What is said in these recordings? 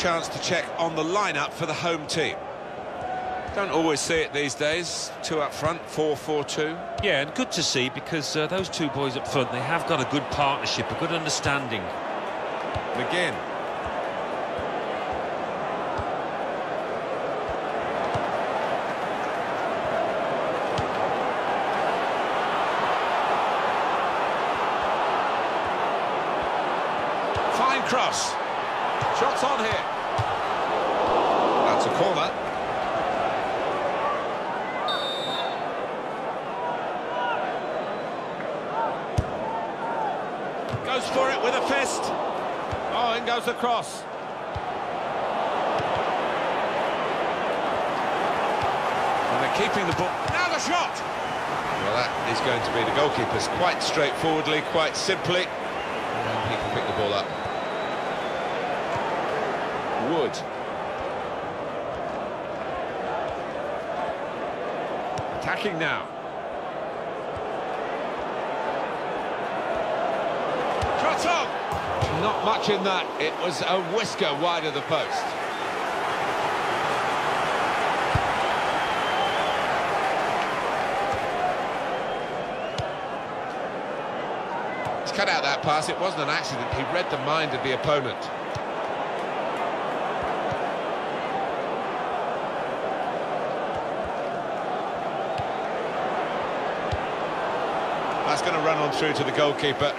you've got your chance to check on the lineup for the home team. Don't always see it these days. Two up front, 4-4-2. Yeah, and good to see because uh, those two boys up front, they have got a good partnership, a good understanding. McGinn. Fine cross. On here. That's a corner. Goes for it with a fist. Oh, in goes the cross. And they're keeping the ball. Now the shot! Well, that is going to be the goalkeeper's quite straightforwardly, quite simply. And he can pick the ball up. Wood. Attacking now. Shot on! Not much in that. It was a whisker wide of the post. He's cut out that pass. It wasn't an accident. He read the mind of the opponent. On through to the goalkeeper.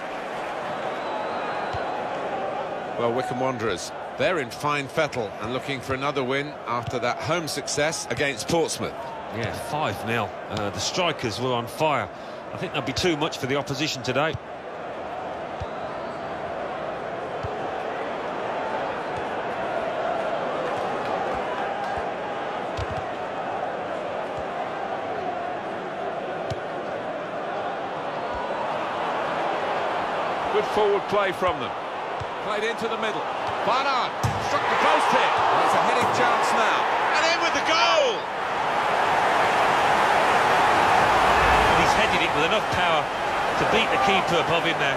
Well, Wycombe Wanderers, they're in fine fettle and looking for another win after that home success against Portsmouth. Yeah, 5-0. Uh, the strikers were on fire. I think that'll be too much for the opposition today. Forward play from them. Played into the middle. Barnard struck the post here. It's a heading chance now. And in with the goal! He's headed it with enough power to beat the keeper above him there.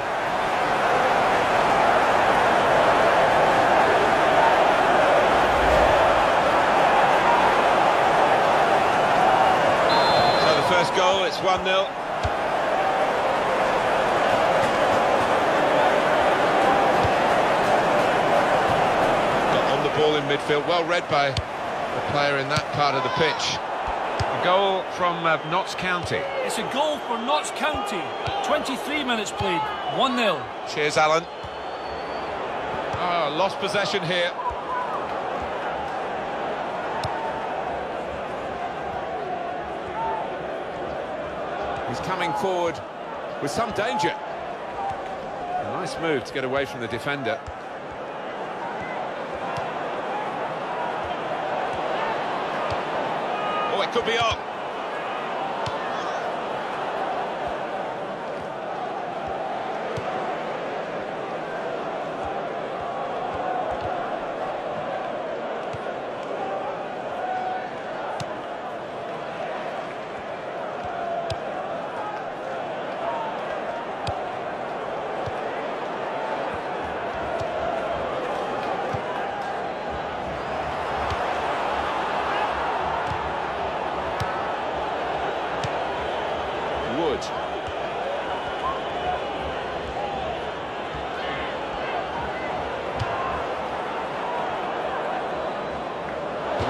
So the first goal, it's 1-0. Got on the ball in midfield, well read by the player in that part of the pitch. A goal from uh, Notts County. It's a goal for Notts County. 23 minutes played, 1-0. Cheers, Alan. Oh, lost possession here. He's coming forward with some danger. A nice move to get away from the defender. Oh, it could be on. Wood.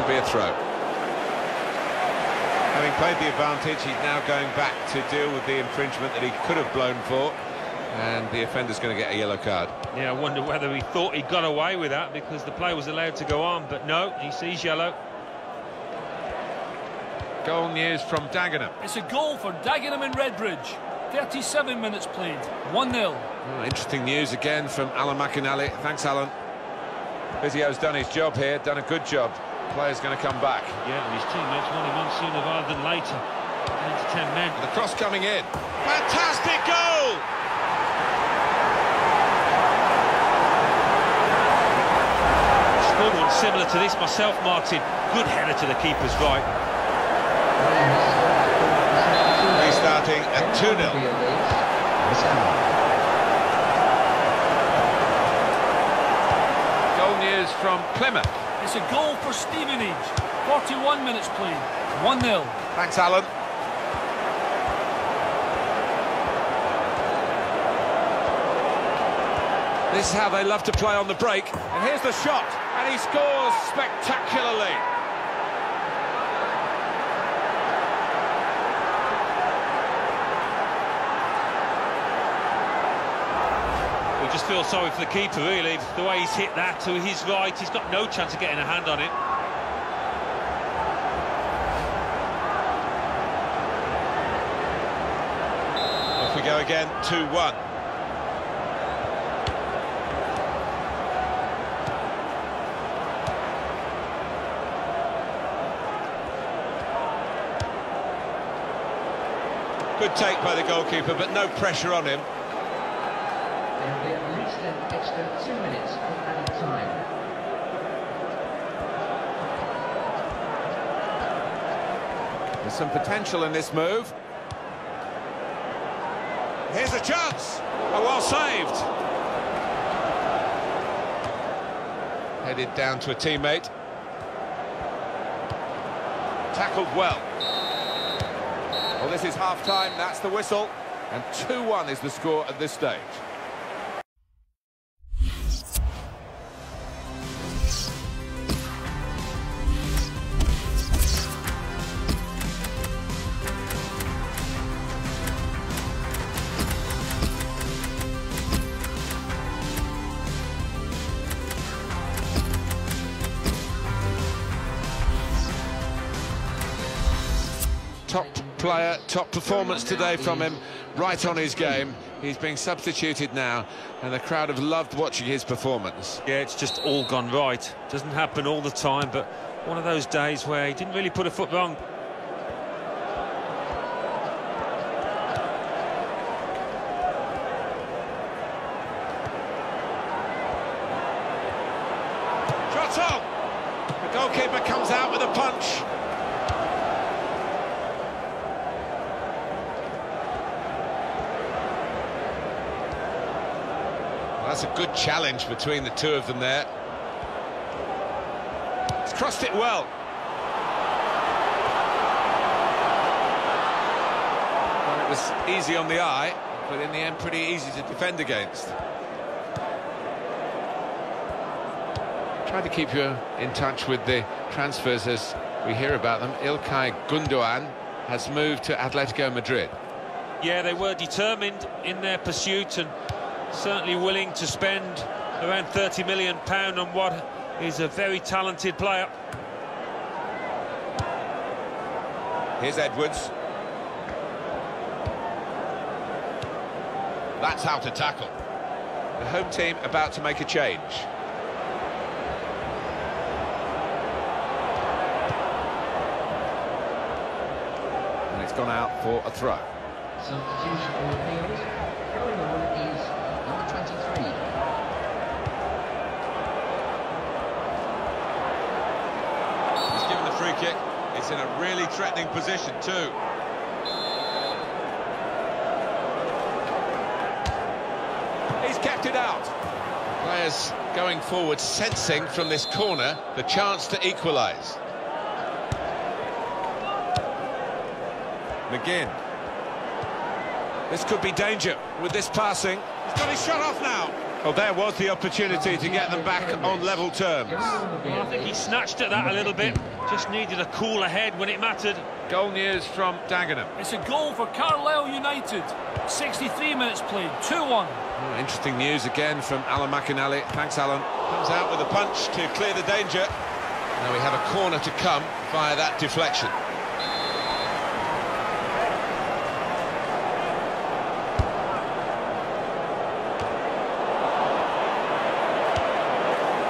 It'll be a throw. Having played the advantage, he's now going back to deal with the infringement that he could have blown for. And the offender's going to get a yellow card. Yeah, I wonder whether he thought he got away with that because the play was allowed to go on, but no, he sees yellow. Goal news from Dagenham. It's a goal for Dagenham and Redbridge. 37 minutes played, 1-0. Oh, interesting news again from Alan McInally. Thanks, Alan. physio's done his job here, done a good job. Player's going to come back. Yeah, and his teammates want him on sooner rather than later. Down to 10 men. The cross coming in. Fantastic goal! Scored one similar to this myself, Martin. Good header to the keeper's right. Restarting at 2-0. Goal news from Plymouth. It's a goal for Stevenage. 41 minutes played. 1-0. Thanks, Alan. This is how they love to play on the break. And here's the shot, and he scores spectacularly. Just feel sorry for the keeper, really. The way he's hit that to his right, he's got no chance of getting a hand on it. Off we go again, 2-1. Good take by the goalkeeper, but no pressure on him. There will be at least an two minutes of added time. There's some potential in this move. Here's a chance. Oh, well saved. Headed down to a teammate. Tackled well. Well, this is half-time, that's the whistle. And 2-1 is the score at this stage. Player, top performance today from him, right on his game. He's being substituted now, and the crowd have loved watching his performance. Yeah, it's just all gone right. Doesn't happen all the time, but one of those days where he didn't really put a foot wrong. Shot on! The goalkeeper comes out with a punch. Well, that's a good challenge between the two of them there. He's crossed it well. Well, it was easy on the eye, but in the end pretty easy to defend against. Try to keep you in touch with the transfers as we hear about them. Ilkay Gundogan has moved to Atletico Madrid. Yeah, they were determined in their pursuit and certainly willing to spend around 30 million pound on what is a very talented player. Here's Edwards. That's how to tackle. The home team about to make a change. And it's gone out for a throw. Substitution for the field. Throwing on is number 23. He's given the free kick. It's in a really threatening position too. He's kept it out. Players going forward, sensing from this corner the chance to equalise. McGinn. This could be danger with this passing. He's got his shot off now. Well, there was the opportunity to get them back on level terms. Well, I think he snatched at that a little bit. Just needed a cooler head when it mattered. Goal news from Dagenham. It's a goal for Carlisle United. 63 minutes played. 2-1. Oh, interesting news again from Alan McInally. Thanks, Alan. Comes out with a punch to clear the danger. Now we have a corner to come via that deflection.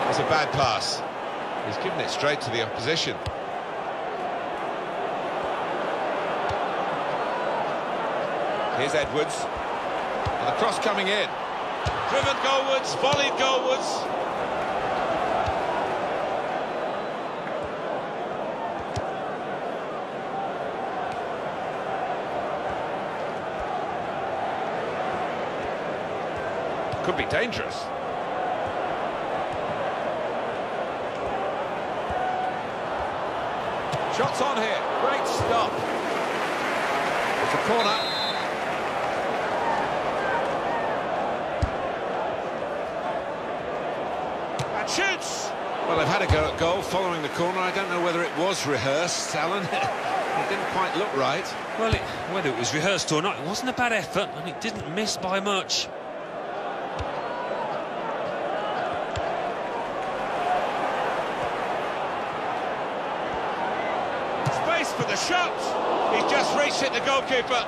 It's a bad pass. He's given it straight to the opposition. Here's Edwards. And the cross coming in. Driven goalwards, volleyed goalwards. Could be dangerous. Shots on here. Great stop. It's a corner. And shoots. Well, they've had a go at goal following the corner. I don't know whether it was rehearsed, Alan. it didn't quite look right. Well, it, whether it was rehearsed or not, it wasn't a bad effort, and it didn't miss by much. For the shot. He's just reached it, the goalkeeper.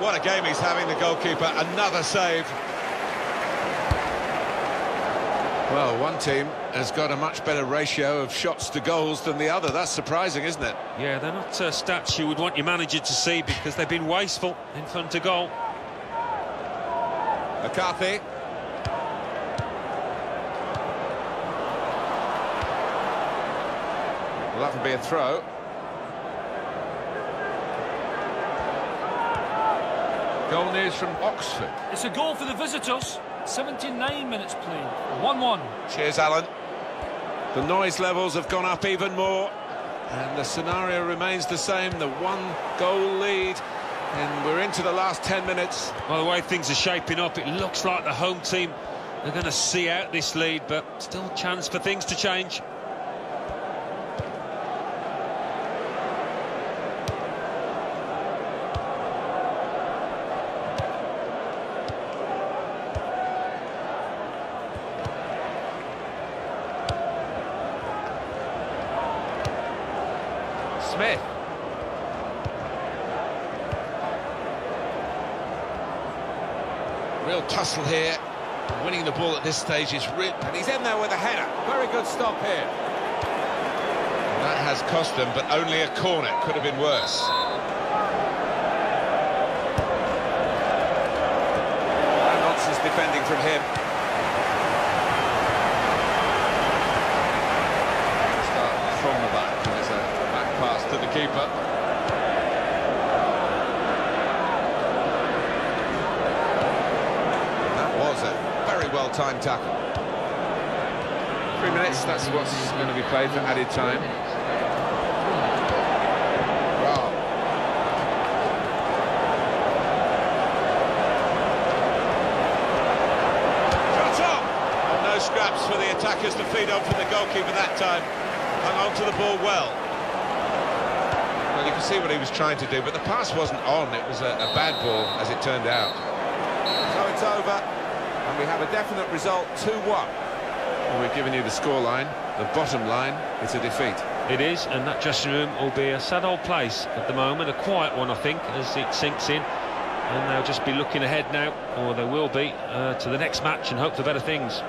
What a game he's having, the goalkeeper. Another save. Well, one team has got a much better ratio of shots to goals than the other. That's surprising, isn't it? Yeah, they're not uh, stats you would want your manager to see because they've been wasteful in front of goal. McCarthy. Well, that would be a throw. Goal news from Oxford. It's a goal for the visitors. 79 minutes played. 1-1. Cheers, Alan. The noise levels have gone up even more, and the scenario remains the same. The one-goal lead, and we're into the last 10 minutes. By the way things are shaping up, it looks like the home team are going to see out this lead, but still a chance for things to change. Smith. Real tussle here. Winning the ball at this stage is real. And he's in there with a header. Very good stop here. That has cost them, but only a corner. Could have been worse. No nonsense defending from him. Start from the back. and It's a back pass to the keeper. That was a very well-timed tackle. Three minutes, that's what's going to be played for added time. Wow. Shot no scraps for the attackers to feed on from the goalkeeper that time. Hung on to the ball well. Well, you can see what he was trying to do, but the pass wasn't on. It was a, a bad ball, as it turned out. So it's over, and we have a definite result, 2-1. Well, we've given you the scoreline. The bottom line, it's a defeat. It is, and that dressing room will be a sad old place at the moment, a quiet one, I think, as it sinks in. And they'll just be looking ahead now, or they will be, uh, to the next match and hope for better things.